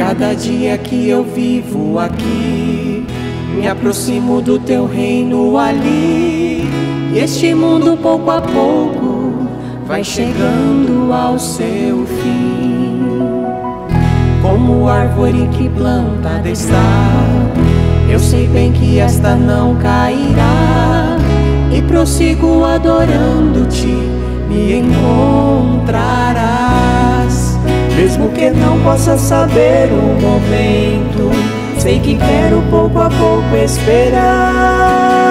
Cada dia que eu vivo aqui, me aproximo do teu reino ali. E este mundo pouco a pouco vai chegando ao seu fim. Como árvore que plantada está, eu sei bem que esta não cairá. E prossigo adorando-te, me encontrarás. Mesmo que não possa saber o momento, sei que quero pouco a pouco esperar.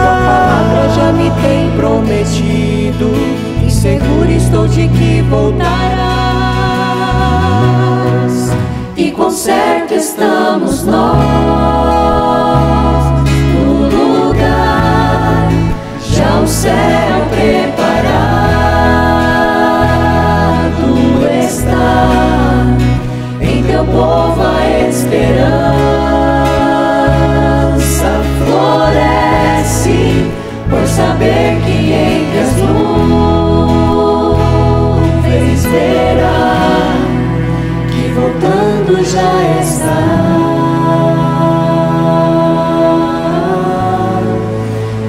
Tua palavra já me tem prometido, e seguro estou de que voltarás. E com certo estamos nós esperança floresce por saber que entre as nuvens verá que voltando já está.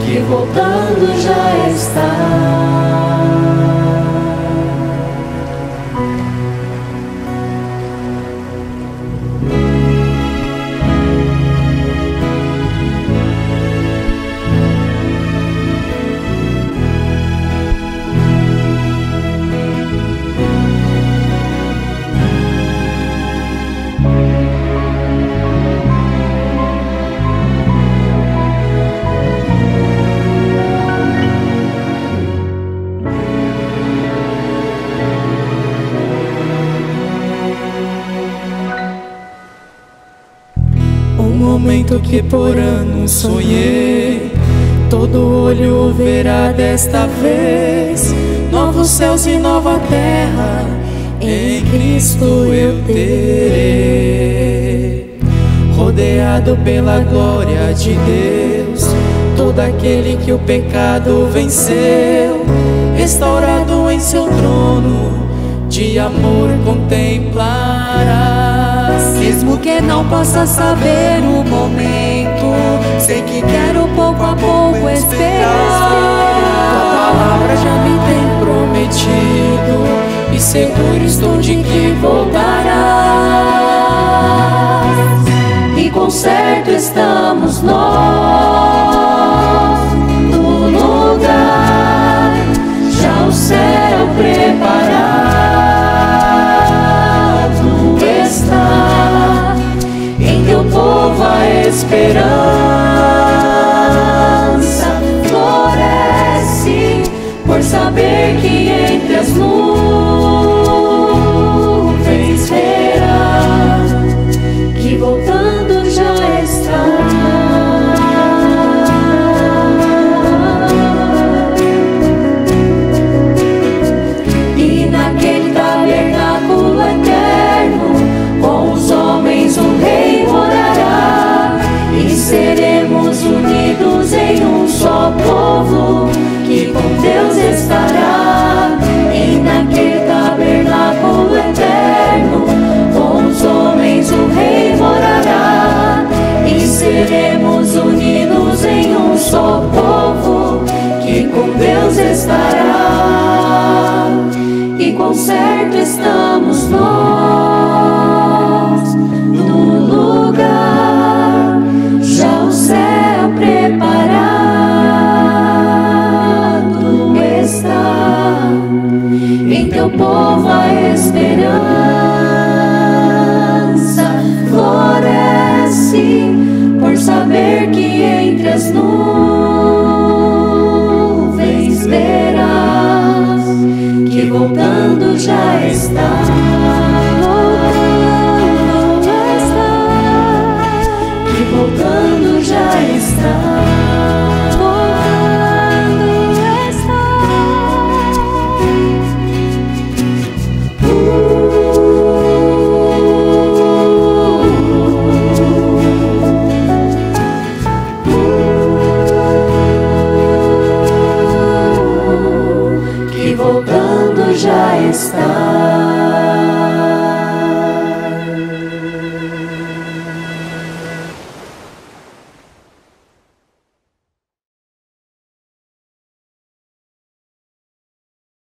Que voltando já está. Momento que por anos sonhei, todo olho verá desta vez. Novos céus e nova terra, em Cristo eu terei. Rodeado pela glória de Deus, todo aquele que o pecado venceu, restaurado em seu trono, de amor contemplarás. Mesmo que não possa saber o momento, sei que quero pouco a pouco esperar. Tua palavra já me tem prometido, e seguro estou de que voltarás. E com certo estamos nós no lugar, já o céu preparado esperança floresce por saber que entre as nuvens estará. E naquele tabernáculo eterno, com os homens o rei morará, e seremos unidos em um só povo, que com Deus estará. E com certo estamos